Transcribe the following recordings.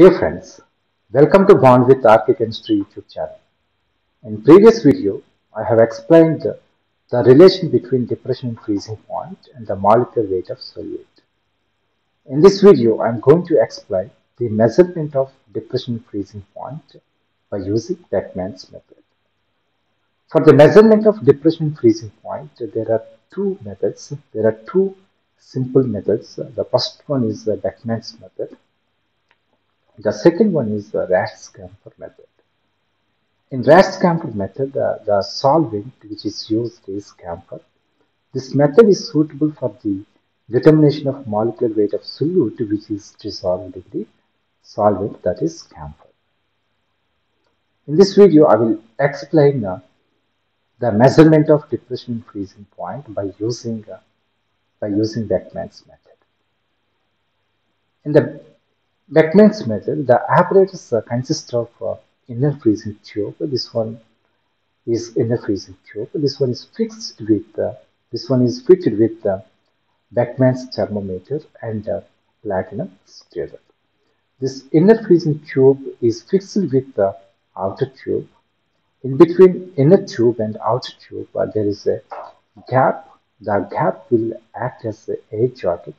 Dear friends, welcome to Bond with Chemistry YouTube channel. In previous video, I have explained the, the relation between depression freezing point and the molecular weight of solute. In this video, I am going to explain the measurement of depression freezing point by using Beckmann's method. For the measurement of depression freezing point, there are two methods. There are two simple methods. The first one is the Beckmann's method the second one is the Rast-Camphor method. In Rast-Camphor method, uh, the solvent which is used is camphor. This method is suitable for the determination of molecular weight of solute which is dissolved in the solvent that is camphor. In this video, I will explain uh, the measurement of depression freezing point by using uh, by using Beckmann's method. In the Beckmann's method, the apparatus uh, consists of uh, inner freezing tube. This one is inner freezing tube. This one is fixed with uh, this one is fitted with Beckmann's thermometer and platinum stirrer. This inner freezing tube is fixed with the outer tube. In between inner tube and outer tube, uh, there is a gap. The gap will act as a air jacket,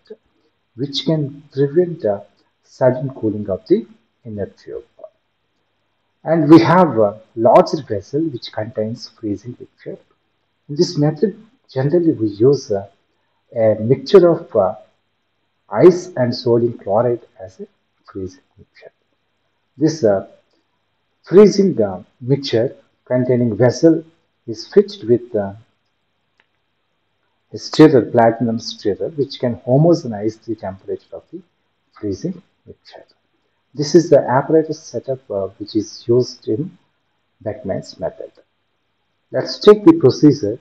which can prevent sudden cooling of the inner tube. And we have a larger vessel which contains freezing mixture. In this method, generally we use a, a mixture of uh, ice and sodium chloride as a freezing mixture. This uh, freezing uh, mixture containing vessel is fitted with uh, a stirrer, platinum stirrer, which can homogenize the temperature of the freezing mixture. This is the apparatus setup uh, which is used in Beckmann's method. Let's take the procedure.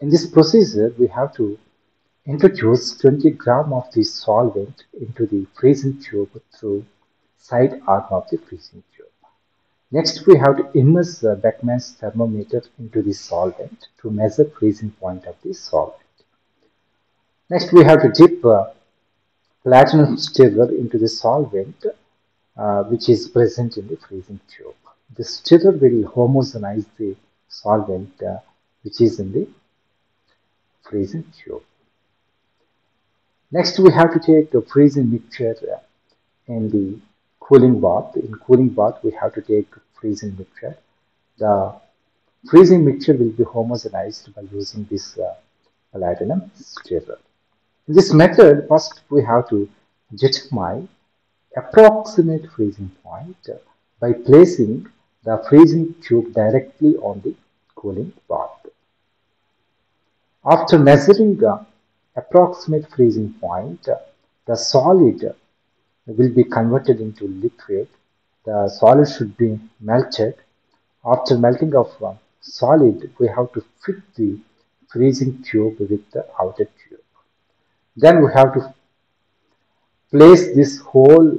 In this procedure, we have to introduce 20 gram of the solvent into the freezing tube through side arm of the freezing tube. Next, we have to immerse the Beckmann's thermometer into the solvent to measure freezing point of the solvent. Next, we have to dip uh, platinum stirrer into the solvent uh, which is present in the freezing tube. The stirrer will homogenize the solvent uh, which is in the freezing tube. Next we have to take the freezing mixture uh, in the cooling bath. In cooling bath we have to take freezing mixture. The freezing mixture will be homogenized by using this uh, platinum stirrer. This method, first we have to determine approximate freezing point by placing the freezing tube directly on the cooling bath. After measuring the approximate freezing point, the solid will be converted into liquid. The solid should be melted. After melting of um, solid, we have to fit the freezing tube with the outer tube. Then we have to place this whole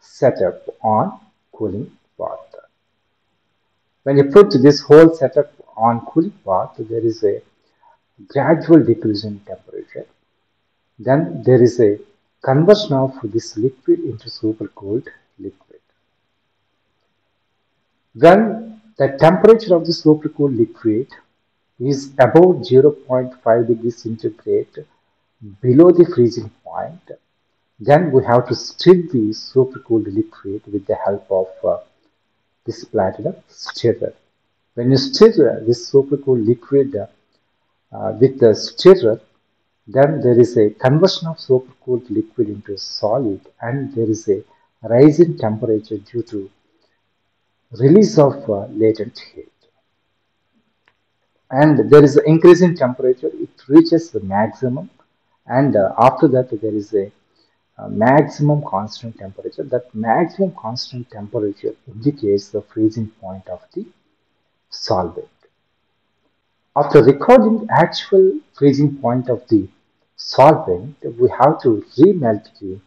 setup on cooling bath. When you put this whole setup on cooling bath, there is a gradual decrease in temperature. Then there is a conversion of this liquid into supercooled liquid. When the temperature of the supercooled liquid is above 0.5 degrees centigrade below the freezing point, then we have to stir the supercooled liquid with the help of uh, this platinum stirrer. When you stir this supercooled liquid uh, with the stirrer, then there is a conversion of supercooled liquid into solid and there is a rise in temperature due to release of uh, latent heat. And there is an increase in temperature, it reaches the maximum and uh, after that there is a, a, maximum constant temperature. That maximum constant temperature indicates the freezing point of the solvent. After recording actual freezing point of the solvent we have to remelt the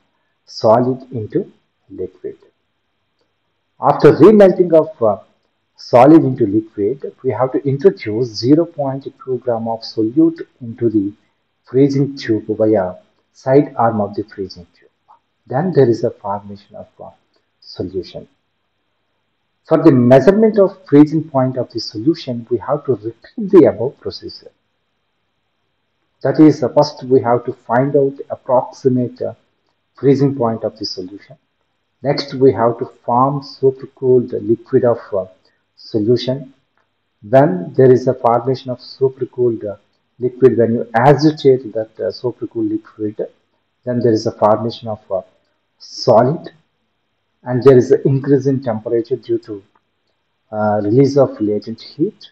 solid into liquid. After remelting of uh, solid into liquid we have to introduce 0.2 gram of solute into the freezing tube via side arm of the freezing tube. Then there is a formation of uh, solution. For the measurement of freezing point of the solution, we have to repeat the above procedure. That is, first we have to find out approximate uh, freezing point of the solution. Next, we have to form supercooled liquid of uh, solution. When there is a formation of supercooled uh, liquid, when you agitate that uh, supercooled liquid, then there is a formation of uh, solid and there is an increase in temperature due to uh, release of latent heat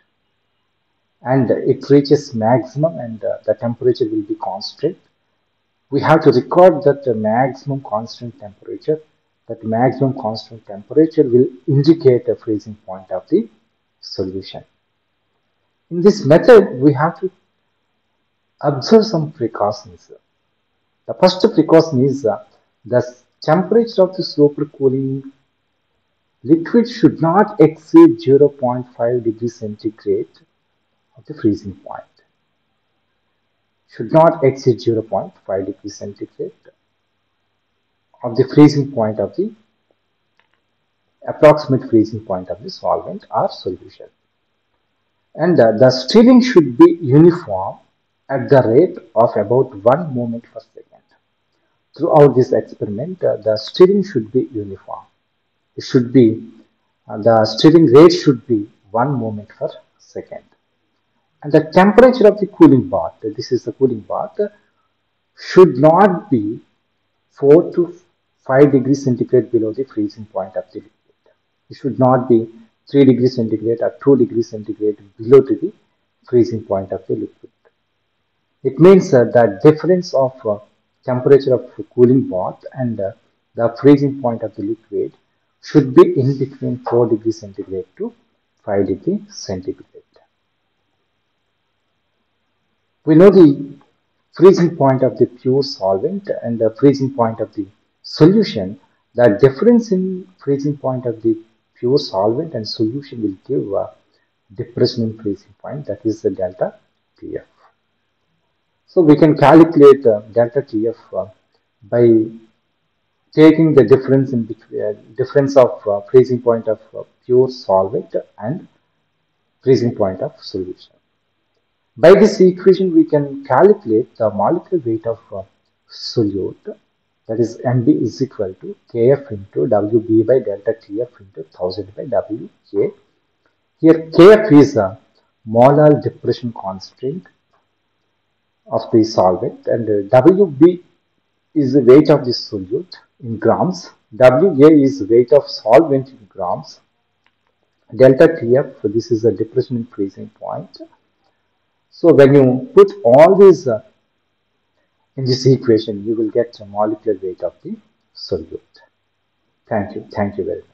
and it reaches maximum and uh, the temperature will be constant. We have to record that the maximum constant temperature that maximum constant temperature will indicate a freezing point of the solution. In this method, we have to observe some precautions. The first precaution is uh, the temperature of the supercooling liquid should not exceed 0.5 degrees centigrade of the freezing point. Should not exceed 0.5 degrees centigrade of the freezing point of the approximate freezing point of the solvent or solution. And uh, the stirring should be uniform at the rate of about 1 moment per second. Throughout this experiment, uh, the stirring should be uniform. It should be, uh, the stirring rate should be 1 moment per second. And the temperature of the cooling bath, this is the cooling bath, should not be 4 to 5 degrees centigrade below the freezing point of the liquid. It should not be 3 degrees centigrade or 2 degrees centigrade below to the freezing point of the liquid. It means uh, the difference of uh, temperature of cooling bath and uh, the freezing point of the liquid should be in between 4 degrees centigrade to 5 degrees centigrade. We know the freezing point of the pure solvent and the freezing point of the solution, the difference in freezing point of the pure solvent and solution will give a depression in freezing point that is the delta TF. So we can calculate delta TF uh, by taking the difference in between uh, difference of uh, freezing point of uh, pure solvent and freezing point of solution. By this equation we can calculate the molecular weight of uh, solute that is MB is equal to Kf into Wb by delta Tf into 1000 by WA. Here Kf is a molar depression constant of the solvent and Wb is the weight of the solute in grams. WA is weight of solvent in grams. Delta Tf, this is the depression in freezing point. So when you put all these uh, in this equation, you will get a molecular weight of the solute. Thank you. Thank you very much.